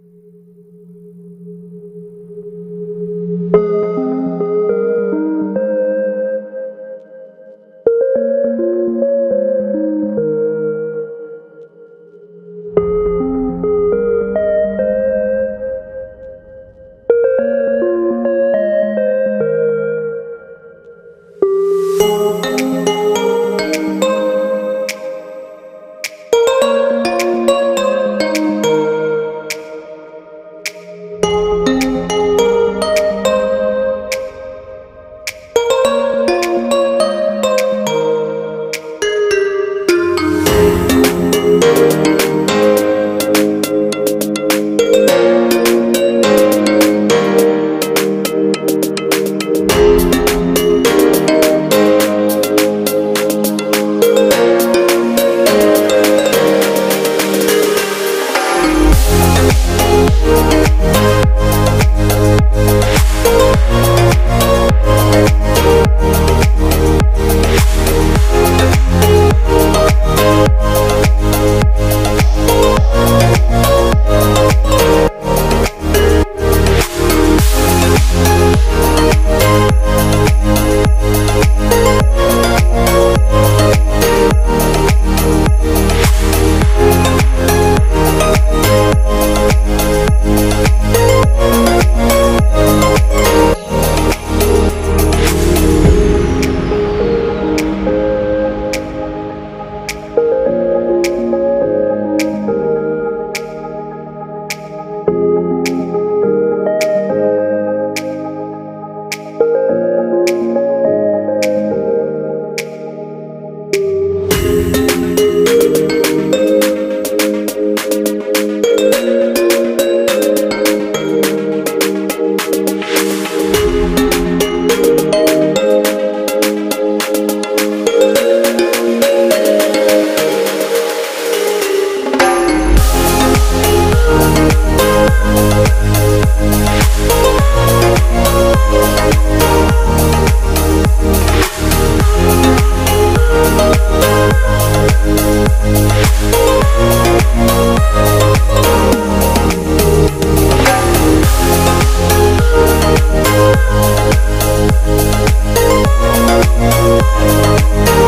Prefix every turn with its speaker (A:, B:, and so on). A: Thank you. Thank